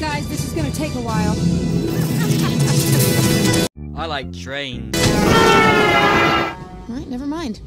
Guys. This is gonna take a while. I like trains. All right, never mind.